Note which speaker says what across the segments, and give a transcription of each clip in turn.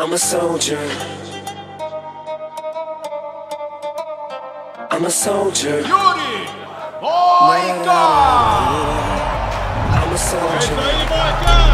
Speaker 1: I'm a soldier. I'm a soldier.
Speaker 2: Yuri! Boyka!
Speaker 1: I'm a soldier.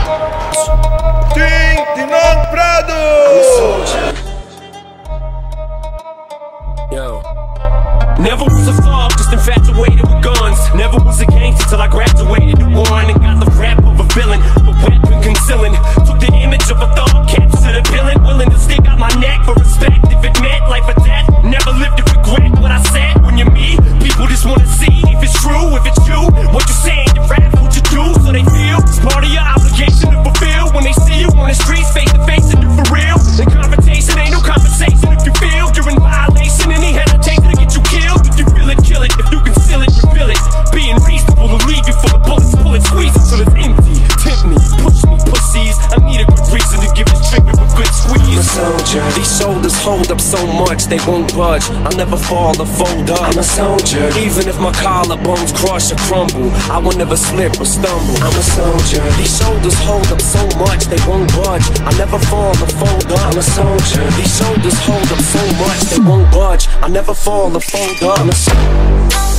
Speaker 1: Squeeze. I'm a soldier. These shoulders hold up so much they won't budge. I'll never fall or fold up. I'm a soldier. Even if my collarbones crush or crumble, I will never slip or stumble. I'm a soldier. These shoulders hold up so much they won't budge. I'll never fall or fold up. I'm a soldier. These shoulders hold up so much they won't budge. I'll never fall or fold up.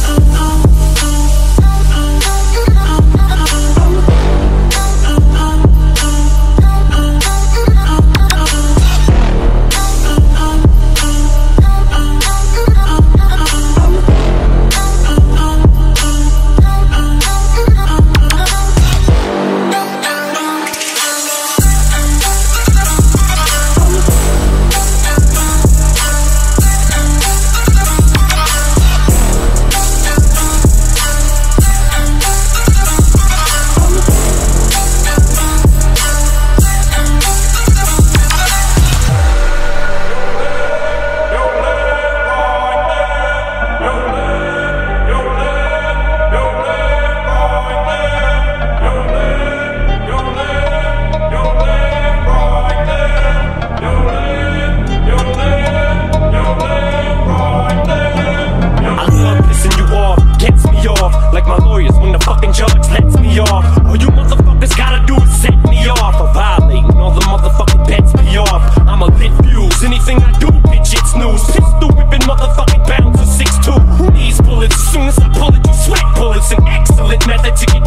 Speaker 1: Method to get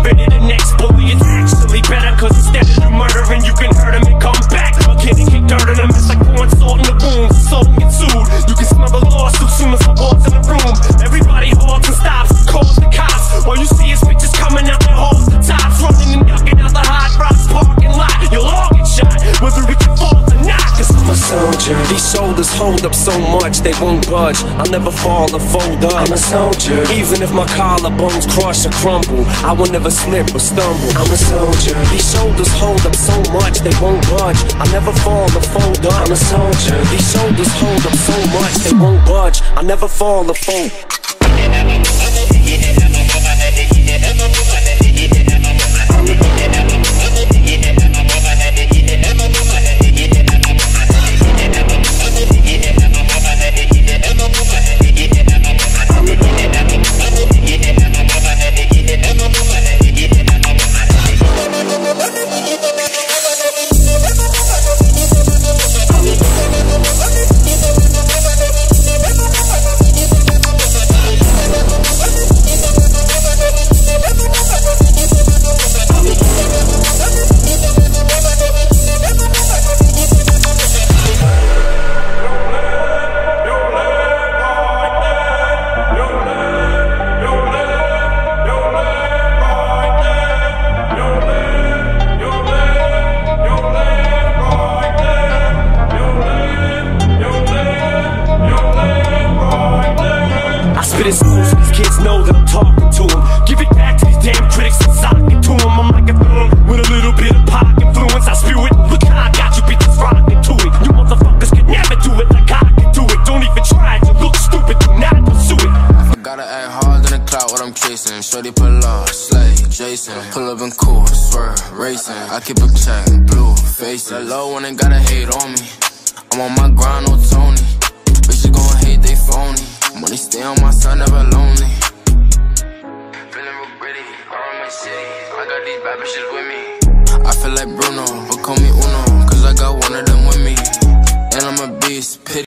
Speaker 1: hold up so much They won't budge. I'll never fall or fold up. I'm a soldier. Even if my collarbones crush or crumble I will never slip or stumble. I'm a soldier. These shoulders hold up so much They won't budge. I'll never fall or fold up. I'm a soldier. These shoulders hold up so much They won't budge. I'll never fall or fold
Speaker 3: shorty pull off, slay, Jason. Pull up in cool, swerve, racing. I keep a check, blue face. That low one ain't gotta hate on me. I'm on my grind, no Tony. Bitches gon' hate, they phony. Money stay on my side, never lonely. Feeling real gritty, around my city. I got these bad bitches with me. I feel like Bruno, but call me Uno, cause I got one of them with me. And I'm a beast, pity.